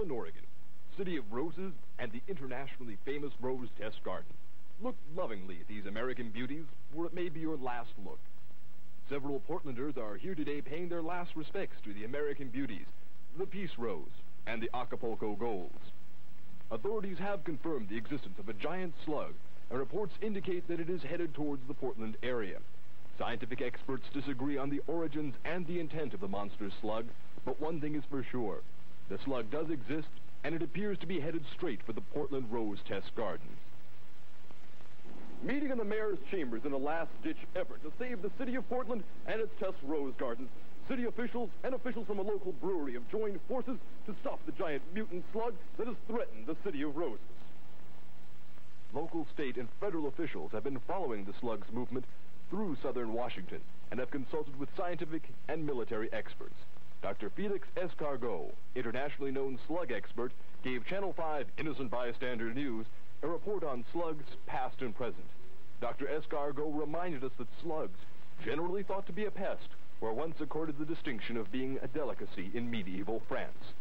Portland, Oregon, city of roses and the internationally famous Rose Test Garden. Look lovingly at these American beauties, for it may be your last look. Several Portlanders are here today paying their last respects to the American beauties, the Peace Rose and the Acapulco Golds. Authorities have confirmed the existence of a giant slug, and reports indicate that it is headed towards the Portland area. Scientific experts disagree on the origins and the intent of the monster slug, but one thing is for sure. The slug does exist, and it appears to be headed straight for the Portland Rose Test Gardens. Meeting in the mayor's chambers in a last-ditch effort to save the city of Portland and its Test Rose Gardens, city officials and officials from a local brewery have joined forces to stop the giant mutant slug that has threatened the city of roses. Local, state, and federal officials have been following the slug's movement through southern Washington and have consulted with scientific and military experts. Dr. Felix Escargot, internationally known slug expert, gave Channel 5 Innocent Bystander News a report on slugs past and present. Dr. Escargot reminded us that slugs, generally thought to be a pest, were once accorded the distinction of being a delicacy in medieval France.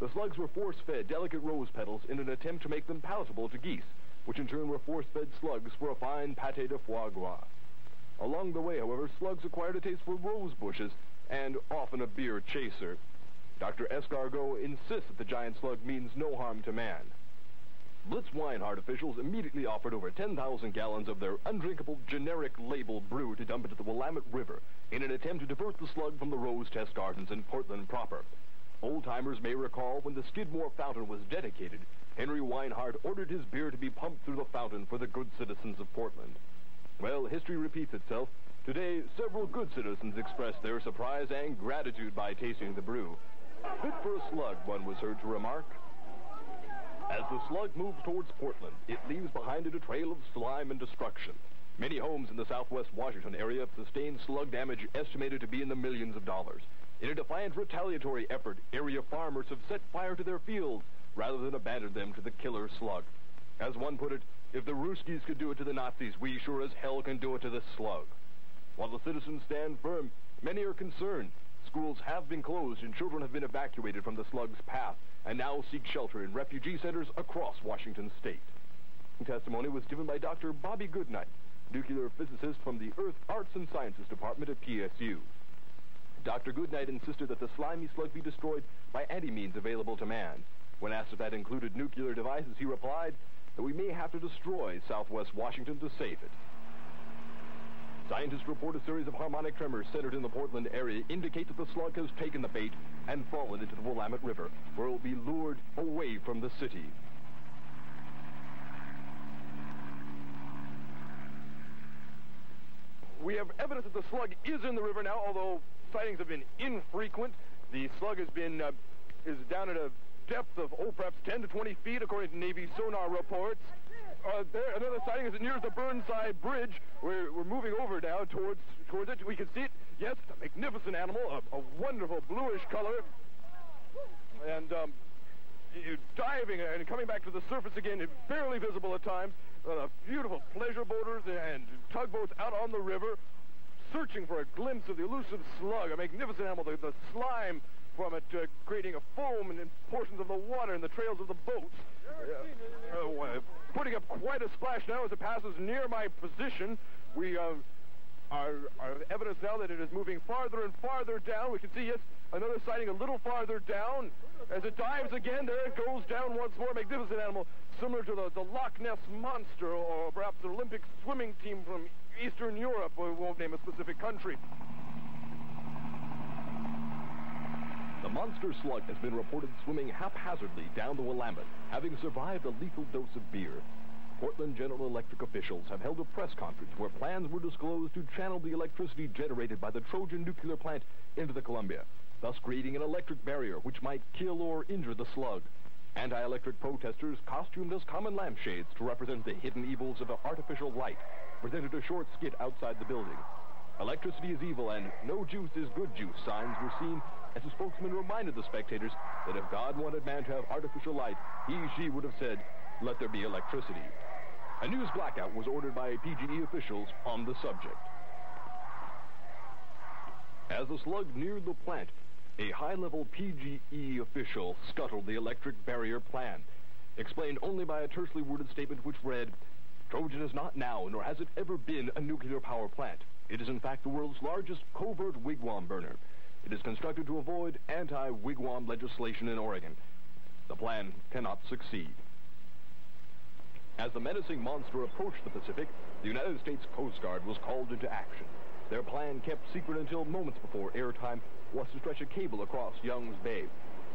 The slugs were force-fed delicate rose petals in an attempt to make them palatable to geese, which in turn were force-fed slugs for a fine pâté de foie gras. Along the way, however, slugs acquired a taste for rose bushes and often a beer chaser. Dr. Escargot insists that the giant slug means no harm to man. Blitz Weinhard officials immediately offered over 10,000 gallons of their undrinkable generic label brew to dump into the Willamette River in an attempt to divert the slug from the Rose Test Gardens in Portland proper. Old-timers may recall when the Skidmore Fountain was dedicated, Henry Weinhard ordered his beer to be pumped through the fountain for the good citizens of Portland. Well, history repeats itself. Today, several good citizens expressed their surprise and gratitude by tasting the brew. Fit for a slug, one was heard to remark. As the slug moves towards Portland, it leaves behind it a trail of slime and destruction. Many homes in the southwest Washington area have sustained slug damage estimated to be in the millions of dollars. In a defiant retaliatory effort, area farmers have set fire to their fields rather than abandon them to the killer slug. As one put it, if the Ruskies could do it to the Nazis, we sure as hell can do it to the slug. While the citizens stand firm, many are concerned. Schools have been closed and children have been evacuated from the slug's path and now seek shelter in refugee centers across Washington state. Testimony was given by Dr. Bobby Goodnight, nuclear physicist from the Earth Arts and Sciences Department at PSU. Dr. Goodnight insisted that the slimy slug be destroyed by any means available to man. When asked if that included nuclear devices, he replied that we may have to destroy southwest Washington to save it. Scientists report a series of harmonic tremors centered in the Portland area indicate that the slug has taken the bait and fallen into the Willamette River, where it will be lured away from the city. We have evidence that the slug is in the river now, although sightings have been infrequent. The slug has been uh, is down at a depth of, oh, perhaps 10 to 20 feet, according to Navy sonar reports. Uh, there, another sighting is near the Burnside Bridge. We're, we're moving over now towards towards it. We can see it. Yes, a magnificent animal, a, a wonderful bluish color. And um, diving and coming back to the surface again, barely visible at times. Uh, beautiful pleasure boaters and tugboats out on the river, searching for a glimpse of the elusive slug, a magnificent animal. The, the slime from it, uh, creating a foam in portions of the water and the trails of the boats. Uh, putting up quite a splash now as it passes near my position. We uh, are, are evidence now that it is moving farther and farther down. We can see, yes, another sighting a little farther down. As it dives again, there it goes down once more. Magnificent animal, similar to the, the Loch Ness Monster or perhaps the Olympic swimming team from Eastern Europe. We won't name a specific country. The monster slug has been reported swimming haphazardly down the Willamette, having survived a lethal dose of beer. Portland General Electric officials have held a press conference where plans were disclosed to channel the electricity generated by the Trojan nuclear plant into the Columbia, thus creating an electric barrier which might kill or injure the slug. Anti-electric protesters costumed as common lampshades to represent the hidden evils of artificial light presented a short skit outside the building. Electricity is evil and no juice is good juice signs were seen as the spokesman reminded the spectators that if God wanted man to have artificial light, he, she would have said, let there be electricity. A news blackout was ordered by PGE officials on the subject. As the slug neared the plant, A high-level PGE official scuttled the electric barrier plan, explained only by a tersely worded statement which read, Trojan is not now, nor has it ever been, a nuclear power plant. It is in fact the world's largest covert wigwam burner. It is constructed to avoid anti-wigwam legislation in Oregon. The plan cannot succeed. As the menacing monster approached the Pacific, the United States Coast Guard was called into action. Their plan kept secret until moments before airtime was to stretch a cable across Young's Bay.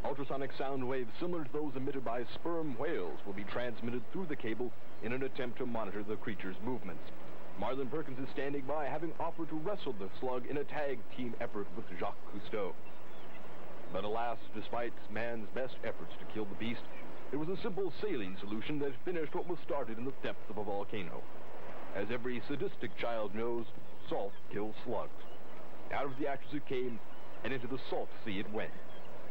Ultrasonic sound waves similar to those emitted by sperm whales will be transmitted through the cable in an attempt to monitor the creature's movements. Marlin Perkins is standing by, having offered to wrestle the slug in a tag team effort with Jacques Cousteau. But alas, despite man's best efforts to kill the beast, it was a simple saline solution that finished what was started in the depths of a volcano. As every sadistic child knows, salt kills slugs. Out of the ashes it came, and into the salt sea it went.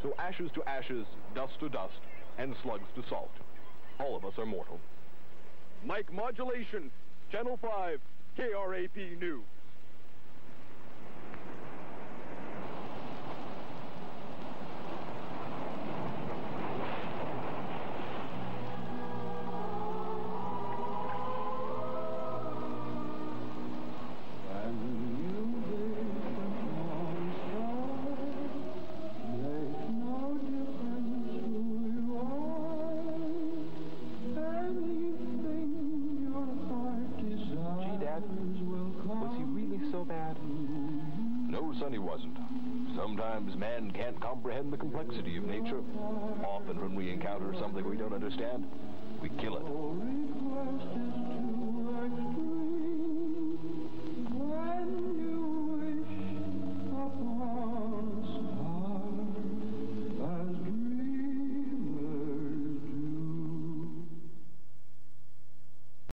So ashes to ashes, dust to dust, and slugs to salt. All of us are mortal. Mike Modulation, Channel 5, KRAP News. Son he wasn't. Sometimes man can't comprehend the complexity of nature. Often when we encounter something we don't understand, we kill it.